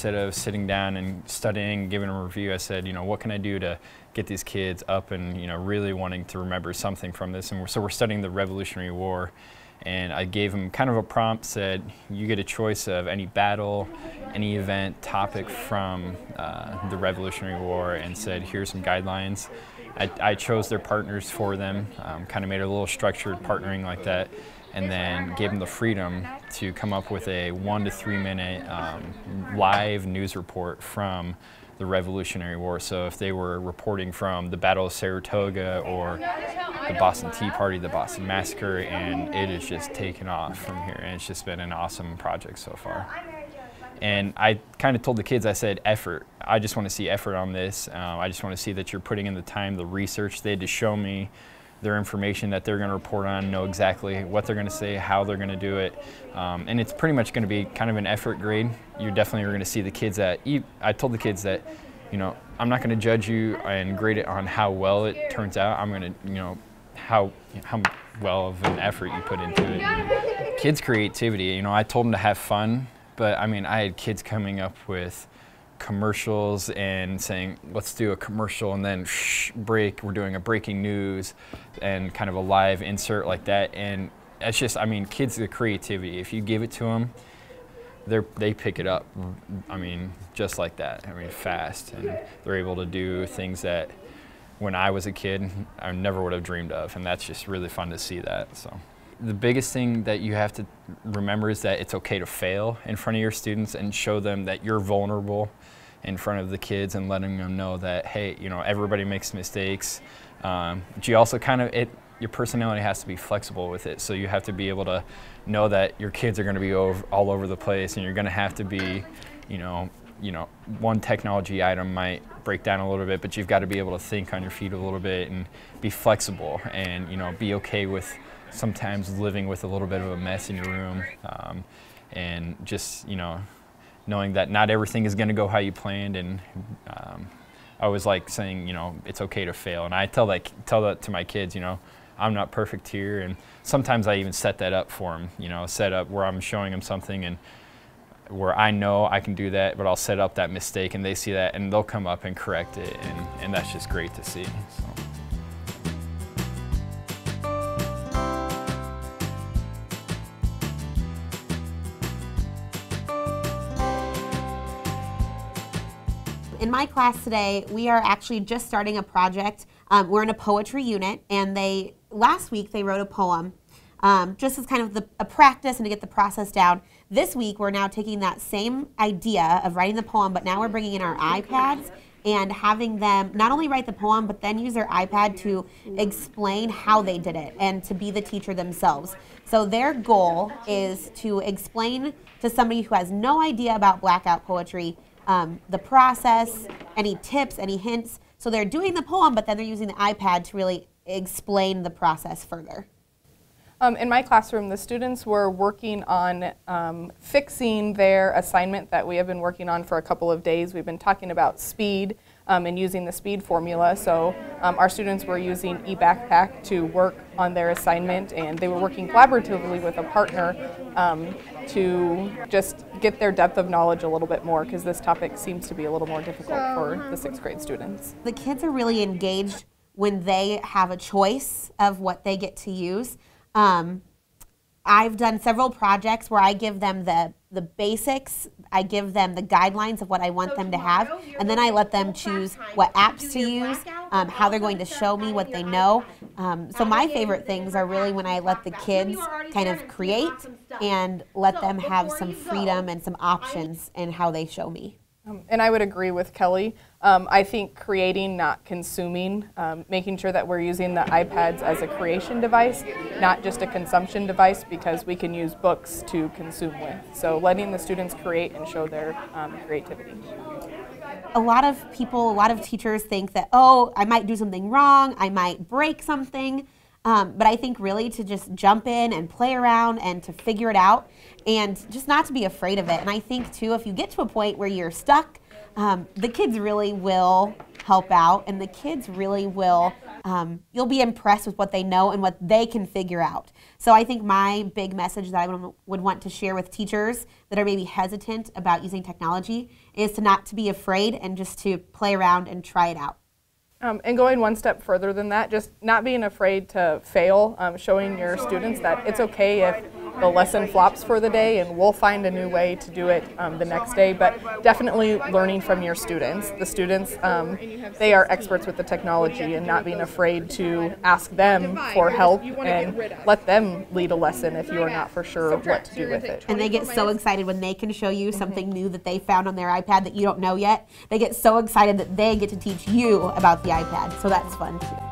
instead of sitting down and studying, giving a review, I said, you know, what can I do to get these kids up and you know really wanting to remember something from this? And we're, so we're studying the Revolutionary War, and I gave them kind of a prompt, said you get a choice of any battle, any event, topic from uh, the Revolutionary War, and said here's some guidelines. I, I chose their partners for them, um, kind of made a little structured partnering like that and then gave them the freedom to come up with a one to three minute um, live news report from the Revolutionary War. So if they were reporting from the Battle of Saratoga or the Boston Tea Party, the Boston Massacre, and it has just taken off from here. And it's just been an awesome project so far. And I kind of told the kids, I said, effort. I just want to see effort on this. Um, I just want to see that you're putting in the time, the research. They had to show me their information that they're going to report on, know exactly what they're going to say, how they're going to do it. Um, and it's pretty much going to be kind of an effort grade. You definitely are going to see the kids that, I told the kids that, you know, I'm not going to judge you and grade it on how well it turns out. I'm going to, you know, how, how well of an effort you put into it. Kids' creativity, you know, I told them to have fun, but I mean, I had kids coming up with, commercials and saying, let's do a commercial and then shh, break, we're doing a breaking news and kind of a live insert like that. And it's just, I mean, kids, the creativity, if you give it to them, they they pick it up. I mean, just like that. I mean, fast, and they're able to do things that when I was a kid, I never would have dreamed of, and that's just really fun to see that. So, the biggest thing that you have to remember is that it's okay to fail in front of your students and show them that you're vulnerable in front of the kids and letting them know that hey, you know, everybody makes mistakes. Um, but you also kind of it your personality has to be flexible with it. So you have to be able to know that your kids are going to be over, all over the place, and you're going to have to be, you know, you know, one technology item might break down a little bit, but you've got to be able to think on your feet a little bit and be flexible, and you know, be okay with sometimes living with a little bit of a mess in your room, um, and just you know knowing that not everything is going to go how you planned and um, I was like saying, you know, it's okay to fail. And I tell that, tell that to my kids, you know, I'm not perfect here. And sometimes I even set that up for them, you know, set up where I'm showing them something and where I know I can do that, but I'll set up that mistake and they see that and they'll come up and correct it. And, and that's just great to see. So. In my class today, we are actually just starting a project. Um, we're in a poetry unit, and they last week they wrote a poem, um, just as kind of the, a practice and to get the process down. This week, we're now taking that same idea of writing the poem, but now we're bringing in our iPads and having them not only write the poem, but then use their iPad to explain how they did it and to be the teacher themselves. So their goal is to explain to somebody who has no idea about blackout poetry um, the process, any tips, any hints. So they're doing the poem, but then they're using the iPad to really explain the process further. Um, in my classroom, the students were working on um, fixing their assignment that we have been working on for a couple of days. We've been talking about speed um, and using the speed formula. So um, our students were using eBackpack to work on their assignment and they were working collaboratively with a partner um, to just get their depth of knowledge a little bit more because this topic seems to be a little more difficult for the sixth grade students. The kids are really engaged when they have a choice of what they get to use. Um, I've done several projects where I give them the the basics. I give them the guidelines of what I want so them to have, and then I let them choose what apps to use, um, how they're going to show me what they know. Um, so my favorite things are really when I let the kids kind of create and let them have some freedom and some options in how they show me. Um, and I would agree with Kelly. Um, I think creating, not consuming, um, making sure that we're using the iPads as a creation device, not just a consumption device, because we can use books to consume with. So letting the students create and show their um, creativity. A lot of people, a lot of teachers think that, oh, I might do something wrong, I might break something. Um, but I think really to just jump in and play around and to figure it out and just not to be afraid of it. And I think too, if you get to a point where you're stuck, um, the kids really will help out and the kids really will um, you'll be impressed with what they know and what they can figure out. So I think my big message that I would, would want to share with teachers that are maybe hesitant about using technology is to not to be afraid and just to play around and try it out. Um, and going one step further than that, just not being afraid to fail, um, showing your students that it's okay if the lesson flops for the day and we'll find a new way to do it um, the next day, but definitely learning from your students. The students, um, they are experts with the technology and not being afraid to ask them for help and let them lead a lesson if you are not for sure what to do with it. And they get so excited when they can show you something new that they found on their iPad that you don't know yet. They get so excited that they get to teach you about the iPad. So that's fun too.